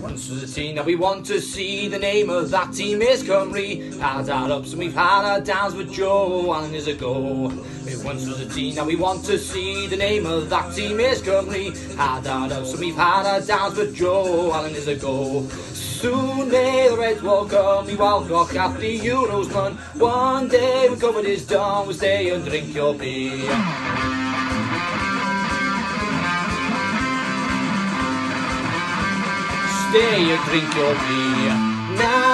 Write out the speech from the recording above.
Once was a team that we want to see. The name of that team is Cymru. Had our ups and we've had our downs, but Joe Allen is a go. It once was a team that we want to see. The name of that team is Cymru. Had our ups and we've had our downs, but Joe Allen is a go. Soon may the red wall come, Y Wal Goch at the Euros run. One day when COVID is done, we'll stay and drink your beer. Stay and drink your beer. Na na na na na